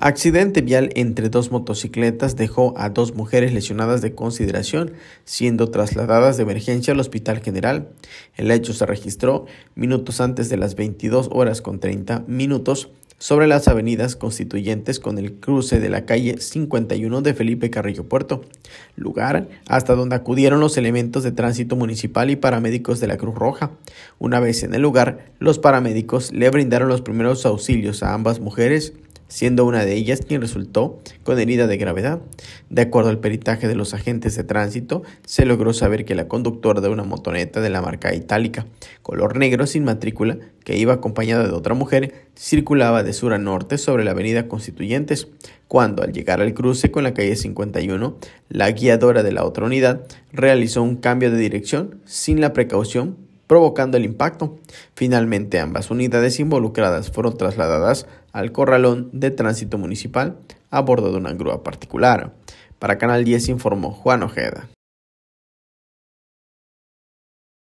Accidente vial entre dos motocicletas dejó a dos mujeres lesionadas de consideración, siendo trasladadas de emergencia al Hospital General. El hecho se registró minutos antes de las 22 horas con 30 minutos sobre las avenidas constituyentes con el cruce de la calle 51 de Felipe Carrillo Puerto, lugar hasta donde acudieron los elementos de tránsito municipal y paramédicos de la Cruz Roja. Una vez en el lugar, los paramédicos le brindaron los primeros auxilios a ambas mujeres siendo una de ellas quien resultó con herida de gravedad. De acuerdo al peritaje de los agentes de tránsito, se logró saber que la conductora de una motoneta de la marca itálica, color negro sin matrícula, que iba acompañada de otra mujer, circulaba de sur a norte sobre la avenida Constituyentes, cuando al llegar al cruce con la calle 51, la guiadora de la otra unidad realizó un cambio de dirección sin la precaución provocando el impacto. Finalmente, ambas unidades involucradas fueron trasladadas al corralón de tránsito municipal a bordo de una grúa particular. Para Canal 10 informó Juan Ojeda.